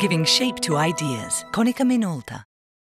giving shape to ideas. Konica Minolta.